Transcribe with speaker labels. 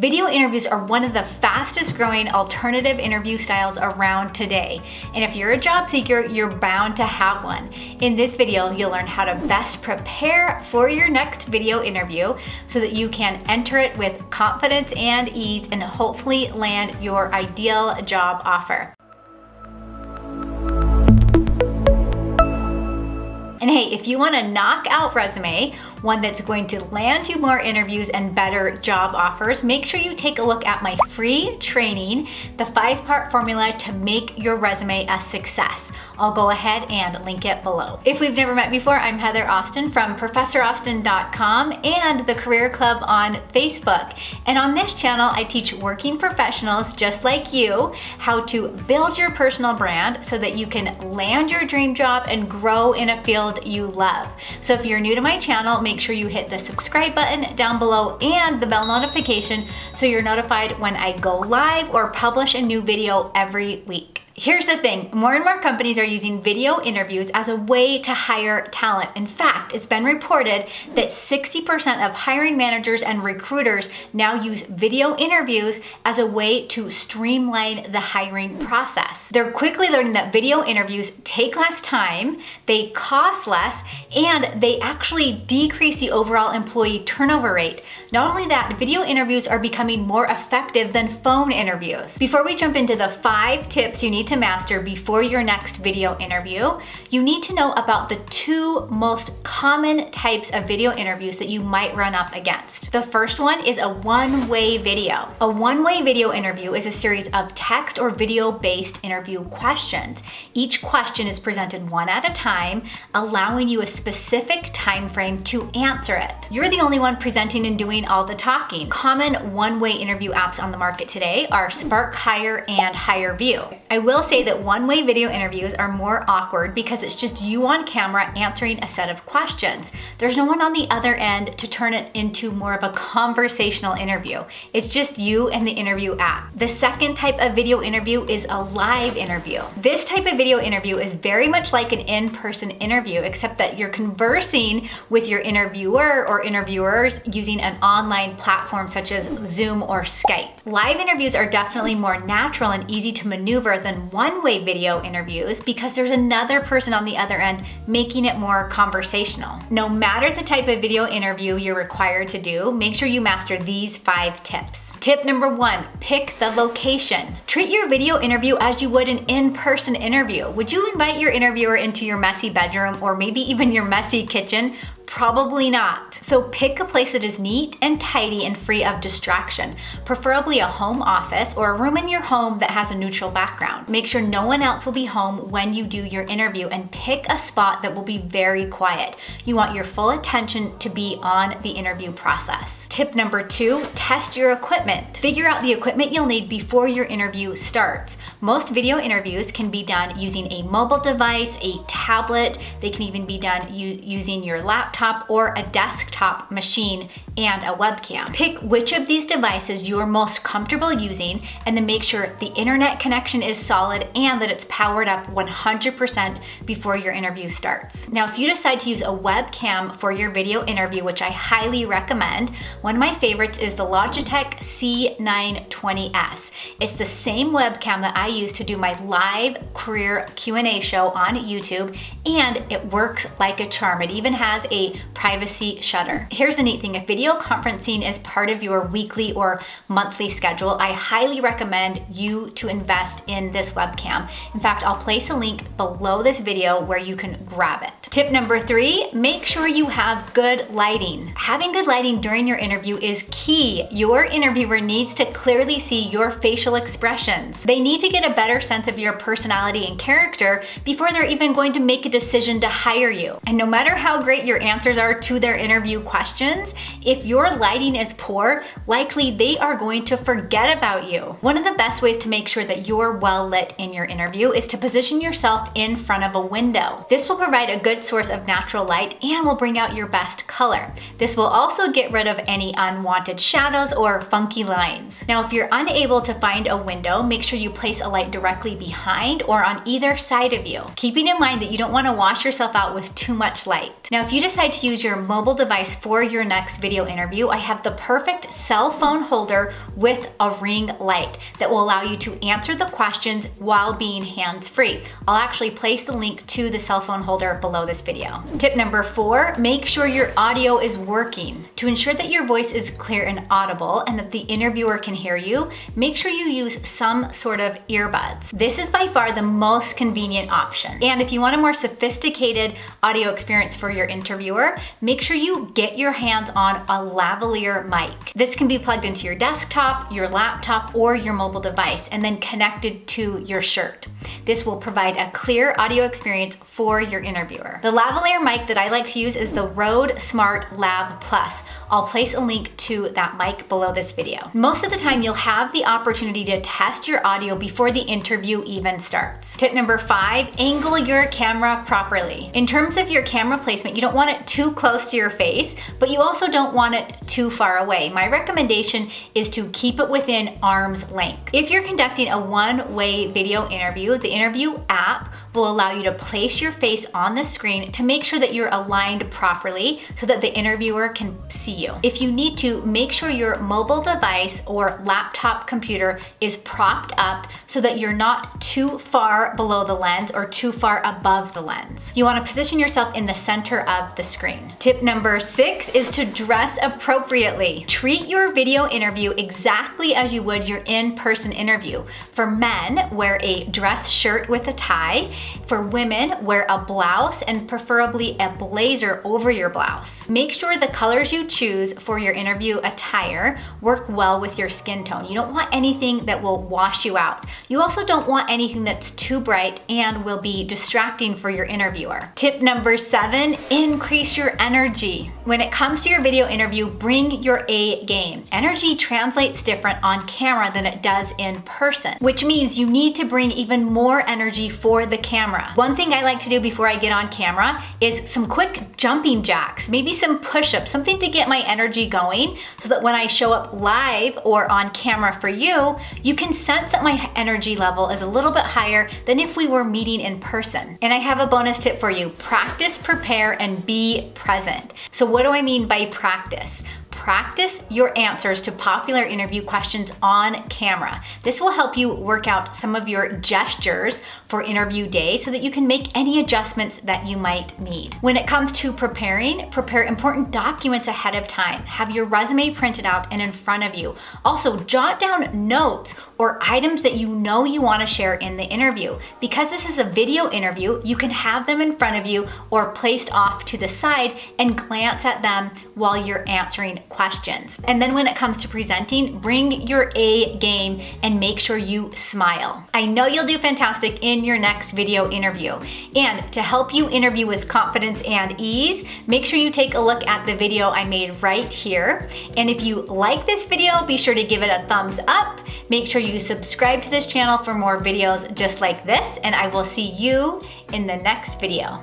Speaker 1: Video interviews are one of the fastest growing alternative interview styles around today. And if you're a job seeker, you're bound to have one. In this video, you'll learn how to best prepare for your next video interview so that you can enter it with confidence and ease and hopefully land your ideal job offer. And hey, if you want a knockout resume, one that's going to land you more interviews and better job offers, make sure you take a look at my free training, the five part formula to make your resume a success. I'll go ahead and link it below. If we've never met before, I'm Heather Austin from ProfessorAustin.com and the Career Club on Facebook. And on this channel, I teach working professionals just like you how to build your personal brand so that you can land your dream job and grow in a field you love. So if you're new to my channel, make sure you hit the subscribe button down below and the bell notification so you're notified when I go live or publish a new video every week. Here's the thing, more and more companies are using video interviews as a way to hire talent. In fact, it's been reported that 60% of hiring managers and recruiters now use video interviews as a way to streamline the hiring process. They're quickly learning that video interviews take less time, they cost less, and they actually decrease the overall employee turnover rate. Not only that, video interviews are becoming more effective than phone interviews. Before we jump into the five tips you need to master before your next video interview, you need to know about the two most common types of video interviews that you might run up against. The first one is a one-way video. A one-way video interview is a series of text or video-based interview questions. Each question is presented one at a time, allowing you a specific time frame to answer it. You're the only one presenting and doing all the talking. Common one-way interview apps on the market today are Spark Hire and HireVue. I will will say that one-way video interviews are more awkward because it's just you on camera answering a set of questions. There's no one on the other end to turn it into more of a conversational interview. It's just you and the interview app. The second type of video interview is a live interview. This type of video interview is very much like an in-person interview, except that you're conversing with your interviewer or interviewers using an online platform such as Zoom or Skype. Live interviews are definitely more natural and easy to maneuver than one-way video interviews because there's another person on the other end making it more conversational. No matter the type of video interview you're required to do, make sure you master these five tips. Tip number one, pick the location. Treat your video interview as you would an in-person interview. Would you invite your interviewer into your messy bedroom or maybe even your messy kitchen? Probably not. So pick a place that is neat and tidy and free of distraction, preferably a home office or a room in your home that has a neutral background. Make sure no one else will be home when you do your interview and pick a spot that will be very quiet. You want your full attention to be on the interview process. Tip number two, test your equipment. Figure out the equipment you'll need before your interview starts. Most video interviews can be done using a mobile device, a tablet, they can even be done using your laptop laptop or a desktop machine and a webcam. Pick which of these devices you're most comfortable using and then make sure the internet connection is solid and that it's powered up 100% before your interview starts. Now, if you decide to use a webcam for your video interview, which I highly recommend, one of my favorites is the Logitech C920S. It's the same webcam that I use to do my live career Q&A show on YouTube and it works like a charm. It even has a privacy shutter. Here's the neat thing, if video conferencing is part of your weekly or monthly schedule, I highly recommend you to invest in this webcam. In fact, I'll place a link below this video where you can grab it. Tip number three, make sure you have good lighting. Having good lighting during your interview is key. Your interviewer needs to clearly see your facial expressions. They need to get a better sense of your personality and character before they're even going to make a decision to hire you. And no matter how great your answer answers are to their interview questions, if your lighting is poor, likely they are going to forget about you. One of the best ways to make sure that you're well lit in your interview is to position yourself in front of a window. This will provide a good source of natural light and will bring out your best color. This will also get rid of any unwanted shadows or funky lines. Now, if you're unable to find a window, make sure you place a light directly behind or on either side of you, keeping in mind that you don't wanna wash yourself out with too much light. Now, if you decide decide to use your mobile device for your next video interview, I have the perfect cell phone holder with a ring light that will allow you to answer the questions while being hands-free. I'll actually place the link to the cell phone holder below this video. Tip number four, make sure your audio is working. To ensure that your voice is clear and audible and that the interviewer can hear you, make sure you use some sort of earbuds. This is by far the most convenient option. And if you want a more sophisticated audio experience for your interviewer, make sure you get your hands on a lavalier mic. This can be plugged into your desktop, your laptop, or your mobile device, and then connected to your shirt. This will provide a clear audio experience for your interviewer. The lavalier mic that I like to use is the Rode Smart Lav Plus. I'll place a link to that mic below this video. Most of the time, you'll have the opportunity to test your audio before the interview even starts. Tip number five, angle your camera properly. In terms of your camera placement, you don't want too close to your face, but you also don't want it too far away. My recommendation is to keep it within arm's length. If you're conducting a one-way video interview, the interview app will allow you to place your face on the screen to make sure that you're aligned properly so that the interviewer can see you. If you need to, make sure your mobile device or laptop computer is propped up so that you're not too far below the lens or too far above the lens. You wanna position yourself in the center of the screen. Tip number six is to dress appropriately. Treat your video interview exactly as you would your in-person interview. For men, wear a dress shirt with a tie. For women, wear a blouse and preferably a blazer over your blouse. Make sure the colors you choose for your interview attire work well with your skin tone. You don't want anything that will wash you out. You also don't want anything that's too bright and will be distracting for your interviewer. Tip number seven, increase your energy. When it comes to your video interview, bring your A game. Energy translates different on camera than it does in person, which means you need to bring even more energy for the camera. One thing I like to do before I get on camera is some quick jumping jacks, maybe some push-ups, something to get my energy going so that when I show up live or on camera for you, you can sense that my energy level is a little bit higher than if we were meeting in person. And I have a bonus tip for you. Practice, prepare, and be present. So what do I mean by practice? Practice your answers to popular interview questions on camera. This will help you work out some of your gestures for interview day so that you can make any adjustments that you might need. When it comes to preparing, prepare important documents ahead of time. Have your resume printed out and in front of you. Also, jot down notes or items that you know you wanna share in the interview. Because this is a video interview, you can have them in front of you or placed off to the side and glance at them while you're answering questions. And then when it comes to presenting, bring your A game and make sure you smile. I know you'll do fantastic in your next video interview. And to help you interview with confidence and ease, make sure you take a look at the video I made right here. And if you like this video, be sure to give it a thumbs up. Make sure you subscribe to this channel for more videos just like this, and I will see you in the next video.